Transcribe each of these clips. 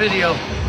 video.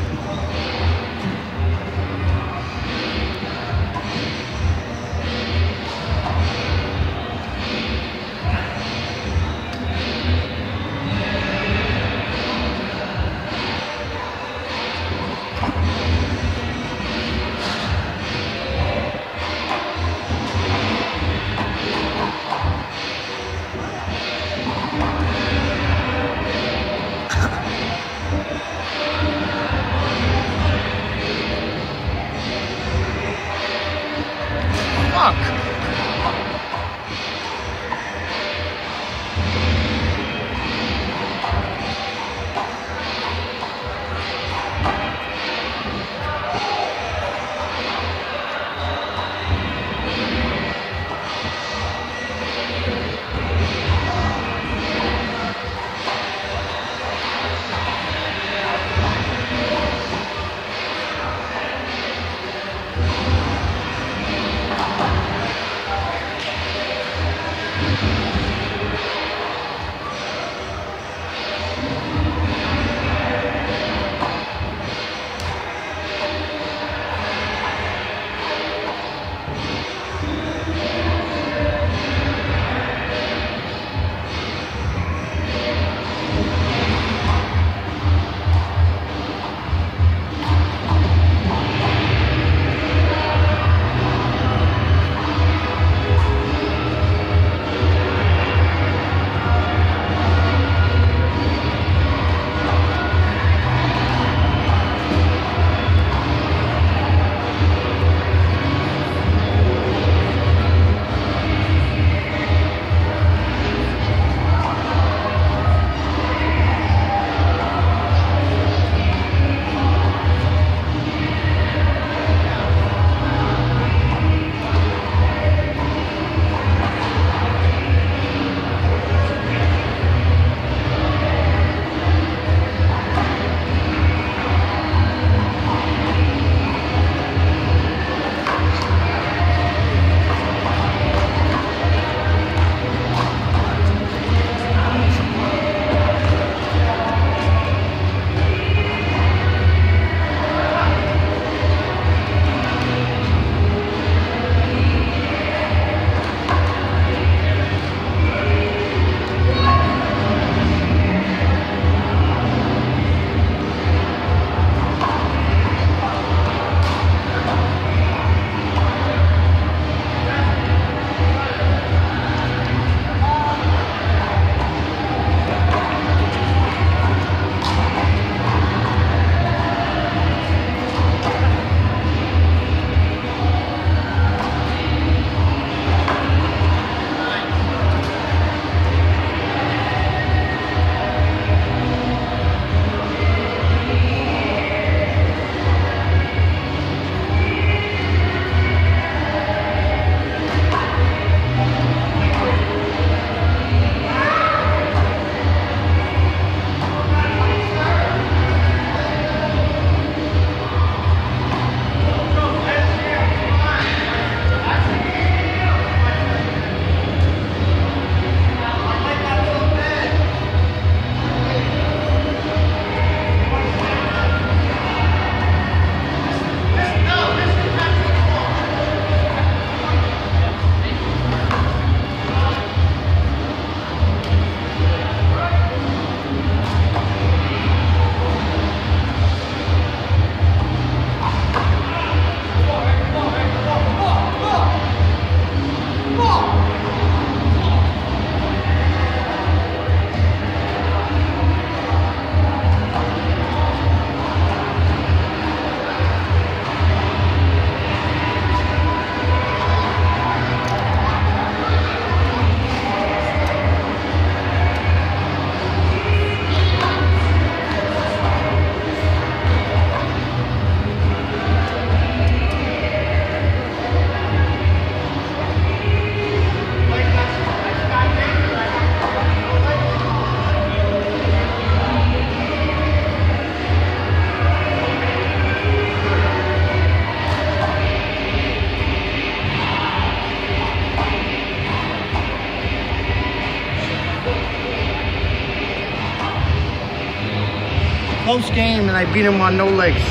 Close game, and I beat him on no legs.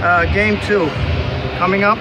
Uh, game two coming up.